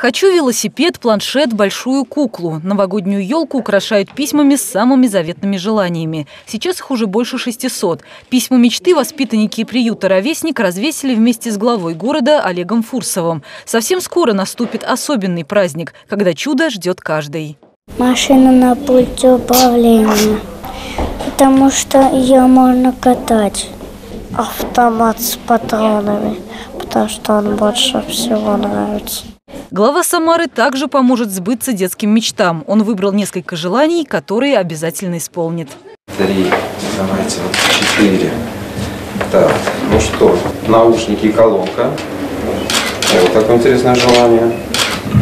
Хочу велосипед, планшет, большую куклу. Новогоднюю елку украшают письмами с самыми заветными желаниями. Сейчас их уже больше 600. Письма мечты воспитанники приюта «Ровесник» развесили вместе с главой города Олегом Фурсовым. Совсем скоро наступит особенный праздник, когда чудо ждет каждый. Машина на пульте управления, потому что ее можно катать. Автомат с патронами, потому что он больше всего нравится. Глава Самары также поможет сбыться детским мечтам. Он выбрал несколько желаний, которые обязательно исполнит. Три, давайте, вот четыре. Так, ну что, наушники и колонка. Вот такое интересное желание.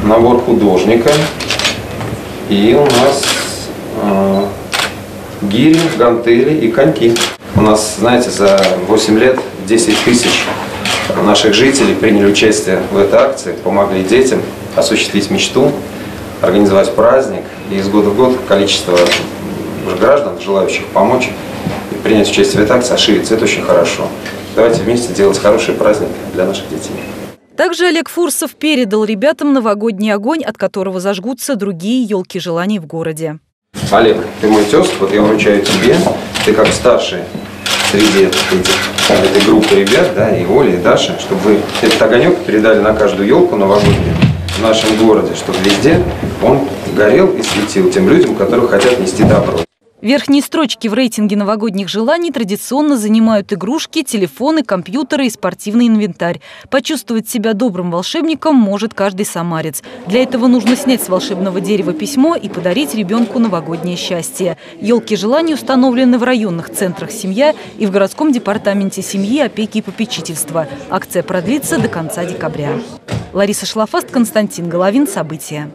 Набор художника. И у нас э, гири, гантели и коньки. У нас, знаете, за 8 лет 10 тысяч наших жителей приняли участие в этой акции, помогли детям осуществить мечту, организовать праздник. И из года в год количество граждан, желающих помочь и принять участие в этой акции, ошибется. Это очень хорошо. Давайте вместе делать хороший праздник для наших детей. Также Олег Фурсов передал ребятам новогодний огонь, от которого зажгутся другие елки желаний в городе. Олег, ты мой тест, вот я вручаю тебе, ты как старший среди этой группы ребят, да, и Оли, и Даша, чтобы вы этот огонек передали на каждую елку новогоднюю в нашем городе, чтобы везде он горел и светил тем людям, которые хотят нести добро. Верхние строчки в рейтинге новогодних желаний традиционно занимают игрушки, телефоны, компьютеры и спортивный инвентарь. Почувствовать себя добрым волшебником может каждый самарец. Для этого нужно снять с волшебного дерева письмо и подарить ребенку новогоднее счастье. Елки желаний установлены в районных центрах «Семья» и в городском департаменте семьи, опеки и попечительства. Акция продлится до конца декабря. Лариса Шлафаст, Константин Головин. События.